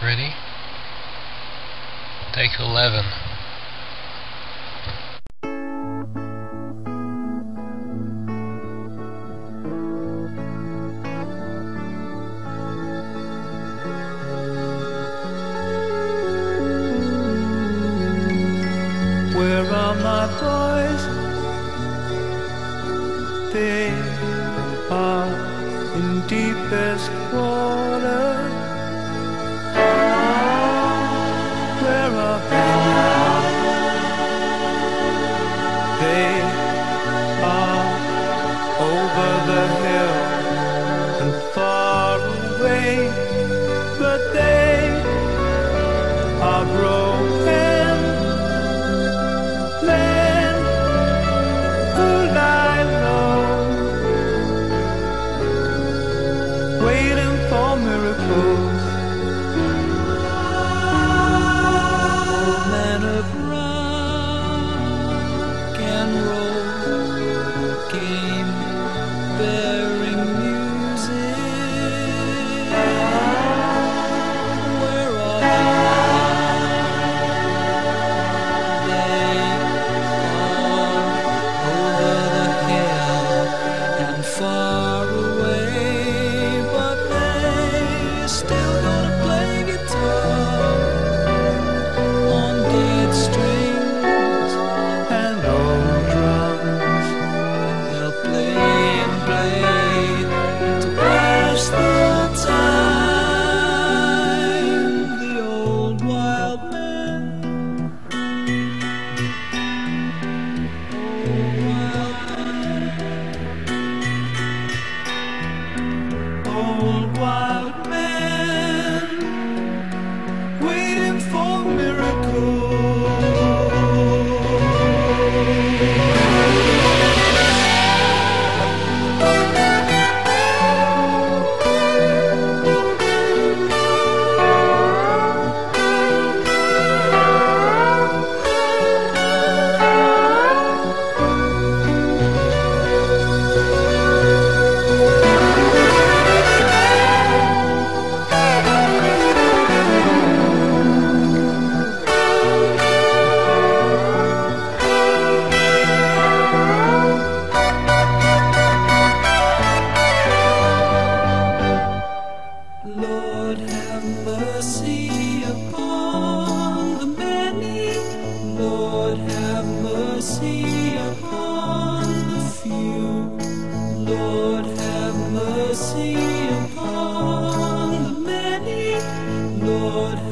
Ready? Take 11. Where are my boys? They are in deepest water over the hill and far away, but they are broken men who lie low, waiting for miracles. Lord.